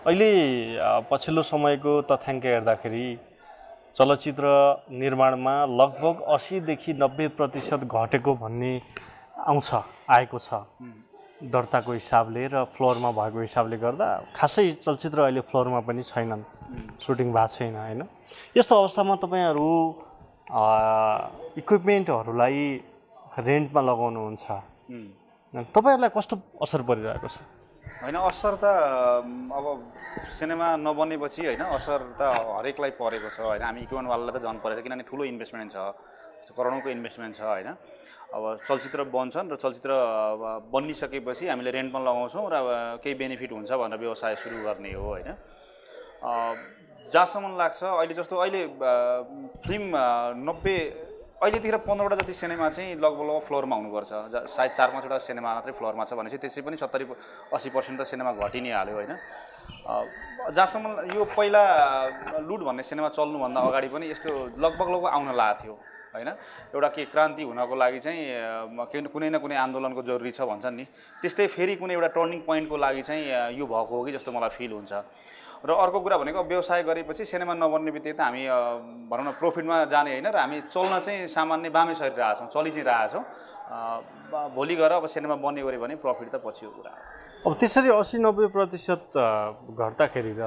अहिले पछिल्लो समयको तथ्याङ्क हेर्दाखेरि चलचित्र निर्माणमा लगभग असीदेखि नब्बे प्रतिशत घटेको भन्ने आउँछ आएको छ। दर्ताको हिसाबले र फ्लोरमा भएको हिसाबले गर्दा खासै चलचित्र अहिले फ्लोरमा पनि छैनन् सुटिङ भएको छैन होइन? यस्तो अवस्थामा तपाईँहरू इक्विपमेन्टहरूलाई रेन्टमा लगाउनुहुन्छ। तपाईँहरूलाई कस्तो असर परिरहेको छ? होइन असर त अब सिनेमा नबनेपछि होइन असर त हरेकलाई परेको छ। होइन हामी इक्विपमेन्टवालालाई त झन् परेको छ किनभने ठुलो इन्भेस्टमेन्ट छ करोडौँको इन्भेस्टमेन्ट छ होइन। अब चलचित्र बन्छन् र चलचित्र बनिसकेपछि हामीले रेन्टमा लगाउँछौँ र केही बेनिफिट हुन्छ भनेर व्यवसाय सुरु गर्ने हो होइन। जहाँसम्म लाग्छ अहिले जस्तो अहिले फिल्म नब्बे अहिलेतिर पन्ध्रवटा जति सिनेमा चाहिँ लगभग लगभग फ्लोरमा हुनुपर्छ। सायद चार पाँचवटा सिनेमा मात्रै फ्लोरमा छ भनेपछि त्यसै पनि सत्तरी असी पर्सेन्ट त सिनेमा घटि नै हाल्यो होइन जहाँसम्म यो पहिला लुट भन्ने सिनेमा चल्नुभन्दा अगाडि पनि यस्तो लगभग लगभग आउन लागेको थियो। होइन? एउटा के क्रान्ति हुनको लागि चाहिँ कुनै न कुनै आन्दोलनको जरुरी छ भन्छन् नि। त्यस्तै फेरि कुनै एउटा टर्निङ पोइन्टको लागि चाहिँ यो भएको हो कि जस्तो मलाई फिल हुन्छ। र अर्को कुरा भनेको व्यवसाय गरेपछि सिनेमा नबन्ने बित्तिकै त हामी भनौँ न प्रफिटमा जाने होइन र हामी चल्न चाहिँ सामान्य बामै छरिरहेछौँ चलि चाहिँ रहेछौँ भोलि गएर अब सिनेमा बन्ने गऱ्यो भने प्रफिट त पछि हो कुरा। अब त्यसरी असी नब्बे प्रतिशत घट्दाखेरि त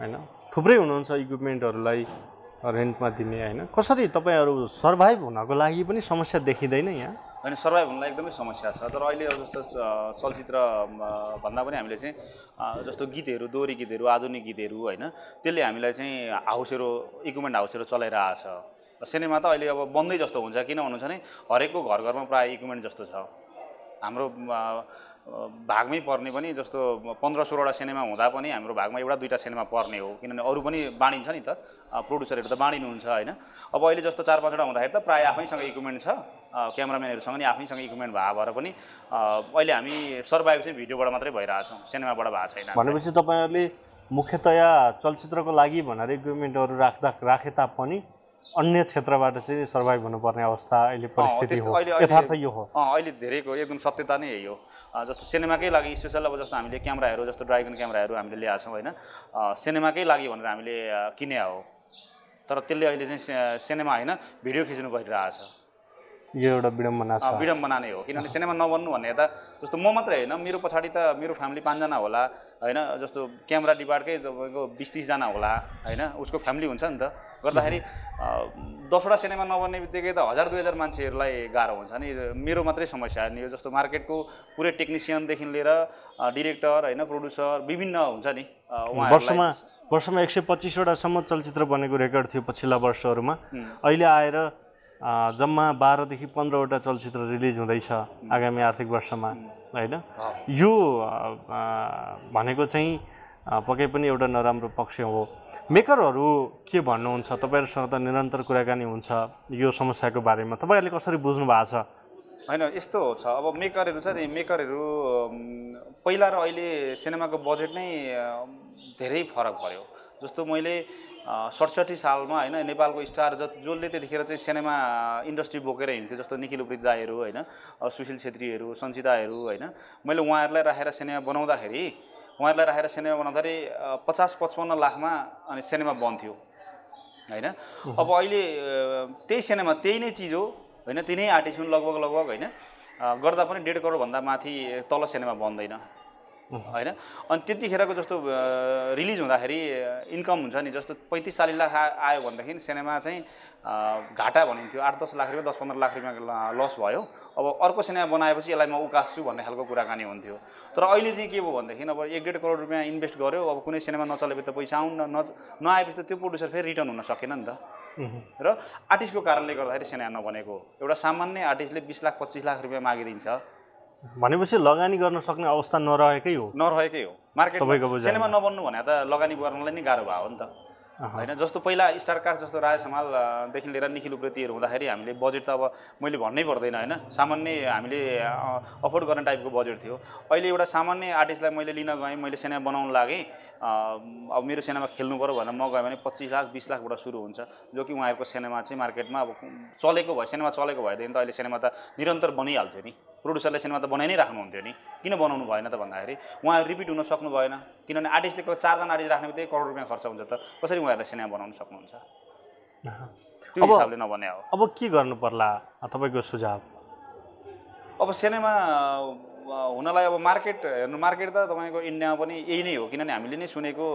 होइन थुप्रै हुनुहुन्छ इक्विपमेन्टहरूलाई। रेन्टमा दिने होइन? कसरी तपाईँहरू सर्भाइभ हुनको लागि पनि समस्या देखिँदैन यहाँ? होइन सर्भाइभ हुनलाई एकदमै समस्या छ। तर अहिले जस्तो चलचित्र भन्दा पनि हामीले चाहिँ जस्तो गीतहरू दोहोरी गीतहरू आधुनिक गीतहरू होइन त्यसले हामीलाई चाहिँ हाउसहरू इक्विपमेन्ट हाउसहरू चलाइरहेछ। सिनेमा त अहिले अब बन्दै जस्तो हुन्छ। किन भन्नुहुन्छ भने हरेकको घर घरमा प्रायः इक्विपमेन्ट जस्तो छ। हाम्रो भागमै पर्ने पनि जस्तो पन्ध्र सोह्रवटा सिनेमा हुँदा पनि हाम्रो भागमा एउटा दुईवटा सिनेमा पर्ने हो। किनभने अरू पनि बाँडिन्छ नि त। प्रड्युसरहरू त बाँडिनुहुन्छ होइन? अब अहिले जस्तो चार पाँचवटा हुँदाखेरि त प्रायः आफैसँग इक्विपमेन्ट छ। क्यामराम्यानहरूसँग नि आफैसँग इक्विपमेन्ट भए भएर पनि अहिले हामी सर्भाइभ चाहिँ भिडियोबाट मात्रै भइरहेछौँ सिनेमाबाट भएको छैन। भनेपछि तपाईँहरूले मुख्यतया चलचित्रको लागि भनेर इक्विपमेन्टहरू राख्दा राखे तापनि अन्य क्षेत्रबाट चाहिँ सर्भाइभ हुनुपर्ने अवस्था अहिले परिस्थिति हो। यथार्थ यो हो। अहिले धेरैको एकदम सत्यता नै यही हो। जस्तो सिनेमाकै लागि स्पेसल अब जस्तो हामीले क्यामराहरू जस्तो ड्राइगन क्यामराहरू हामीले ल्याएको छौँ होइन? सिनेमाकै लागि भनेर हामीले किने हो। तर त्यसले अहिले चाहिँ सिनेमा होइन भिडियो खिच्नु परिरहेको छ। यो एउटा विडम्बना छ। विडम्बना नै हो। किनभने सिनेमा नबन्नु भन्ने त जस्तो म मात्रै होइन मेरो पछाडि त मेरो फ्यामिली पाँचजना होला होइन? जस्तो क्यामेरा डिपार्टकै तपाईँको बिस तिसजना होला होइन? उसको फ्यामिली हुन्छ नि त। गर्दाखेरि दसवटा सिनेमा नबन्ने बित्तिकै त हजार दुई हजार मान्छेहरूलाई गाह्रो हुन्छ नि। मेरो मात्रै समस्या नि यो जस्तो मार्केटको पुरै टेक्निसियनदेखि लिएर डिरेक्टर होइन? प्रड्युसर विभिन्न हुन्छ नि वर्षमा वर्षमा एक सय पच्चिसवटासम्म चलचित्र बनेको रेकर्ड थियो पछिल्ला वर्षहरूमा। अहिले आएर जम्मा बाह्रदेखि पन्ध्रवटा चलचित्र रिलिज हुँदैछ आगामी आर्थिक वर्षमा होइन? यो भनेको चाहिँ पक्कै पनि एउटा नराम्रो पक्ष हो। मेकरहरू के भन्नुहुन्छ? तपाईँहरूसँग त निरन्तर कुराकानी हुन्छ यो समस्याको बारेमा। तपाईँहरूले कसरी बुझ्नु भएको छ? होइन यस्तो छ। अब मेकरहरू छ नि मेकरहरू पहिला र अहिले सिनेमाको बजेट नै धेरै फरक पऱ्यो जस्तो मैले सडसठी सालमा होइन नेपालको स्टार ज जसले त्यतिखेर चाहिँ सिनेमा इन्डस्ट्री बोकेर हिँड्थ्यो जस्तो निखिल उप्रित दाईहरू होइन सुशील छेत्रीहरू सन्चिताहरू होइन मैले उहाँहरूलाई राखेर सिनेमा बनाउँदाखेरि उहाँहरूलाई राखेर सिनेमा बनाउँदाखेरि पचास पचपन्न लाखमा अनि सिनेमा बन्थ्यो होइन। अब अहिले त्यही सिनेमा त्यही नै चिज हो होइन तिनै आर्टिस्ट हुन् लगभग लगभग होइन। गर्दा पनि डेढ करोडभन्दा माथि तल सिनेमा बन्दैन। होइन? अनि त्यतिखेरको जस्तो रिलिज हुँदाखेरि इन्कम हुन्छ नि जस्तो पैँतिस चालिस लाख आयो भनेदेखि सिनेमा चाहिँ घाटा भनिन्थ्यो। आठ दस लाख रुपियाँ दस पन्ध्र लाख रुपियाँ लस भयो। अब अर्को सिनेमा बनाएपछि यसलाई म उकास्छु भन्ने खालको कुराकानी हुन्थ्यो। तर अहिले चाहिँ के भयो भनेदेखि अब एक डेढ करोड रुपियाँ इन्भेस्ट गर्यो। अब कुनै सिनेमा नचलेपछि त पैसा आउन न नआएपछि त त्यो प्रड्युसर फेरि रिटर्न हुन सकेन नि त। र आर्टिस्टको कारणले गर्दाखेरि सिनेमा नबनेको एउटा सामान्य आर्टिस्टले बिस लाख पच्चिस लाख रुपियाँ मागिदिन्छ। भनेपछि लगानी गर्न सक्ने अवस्था नरहेकै हो। नरहेकै हो। मार्केट सिनेमा नबन्नु भने त लगानी गर्नलाई नै गाह्रो भयो नि त। होइन जस्तो पहिला स्टार कार्ड जस्तो राज समालदेखि लिएर निखिल उप्रेतीहरू हुँदाखेरि हामीले बजेट त अब मैले भन्नै पर्दैन होइन। सामान्य हामीले अफोर्ड गर्ने टाइपको बजेट थियो। अहिले एउटा सामान्य आर्टिस्टलाई मैले लिन गएँ मैले सिनेमा बनाउन लागेँ अब मेरो सिनेमा खेल्नु पऱ्यो भनेर म गएँ भने पच्चिस लाख बिस लाखबाट सुरु हुन्छ जो कि उहाँहरूको सिनेमा चाहिँ मार्केटमा अब चलेको भए सिनेमा चलेको भएदेखि त अहिले सिनेमा त निरन्तर बनिहाल्थ्यो नि। प्रड्युसरले सिनेमा त बनाइ नै राख्नुहुन्थ्यो नि। किन बनाउनु भएन त भन्दाखेरि उहाँहरू रिपिट हुन सक्नु भएन। किनभने आर्टिस्टले चारजना आर्टिस्ट राख्ने बित्तिकै करोड रुपियाँ खर्च हुन्छ त। कसरी उहाँहरूले सिनेमा बनाउन सक्नुहुन्छ? त्यो हिसाबले नबने हो अब के गर्नु पर्ला तपाईँको सुझाव? अब सिनेमा हुनलाई अब मार्केट हेर्नु मार्केट त तपाईँको इन्डियामा पनि यही नै हो। किनभने हामीले नै सुनेको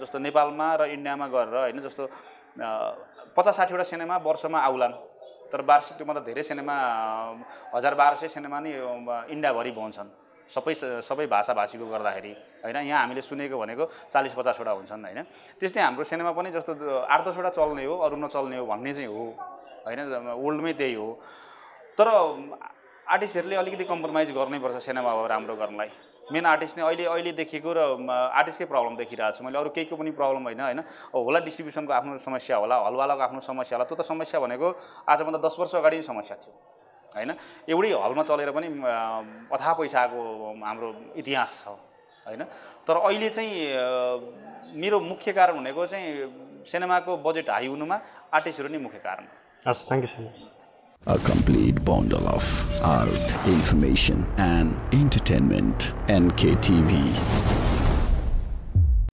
जस्तो नेपालमा र इन्डियामा गरेर होइन जस्तो पचास साठीवटा सिनेमा वर्षमा आउलान्। तर वार्षिक त्योमा त धेरै सिनेमा हजार बाह्र सय सिनेमा नै इन्डियाभरि बन्छन् सबै सबै भाषाभाषीको गर्दाखेरि होइन? यहाँ हामीले सुनेको भनेको चालिस पचासवटा हुन्छन् होइन? त्यस्तै हाम्रो सिनेमा पनि जस्तो आठ दसवटा चल्ने हो अरू नचल्ने हो भन्ने चाहिँ हो होइन? वर्ल्डमै त्यही हो। तर आर्टिस्टहरूले अलिकति कम्प्रोमाइज गर्नैपर्छ सिनेमा अब राम्रो गर्नलाई। मेन आर्टिस्ट नै अहिले अहिले देखेको र आर्टिस्टकै प्रब्लम देखिरहेको छु। मैले अरू केहीको पनि प्रब्लम होइन होइन? होला डिस्ट्रिब्युसनको आफ्नो समस्या होला हलवालाको आफ्नो समस्या होला त्यो त समस्या भनेको आजभन्दा दस वर्ष अगाडि समस्या थियो होइन? एउटै हलमा चलेर पनि अ, अथाह पैसाको हाम्रो इतिहास छ होइन? तर अहिले चाहिँ मेरो मुख्य कारण भनेको चाहिँ सिनेमाको बजेट हाई हुनुमा आर्टिस्टहरू नै मुख्य कारण हस् thank you so much. A complete bundle of art, information, and entertainment. NKTV.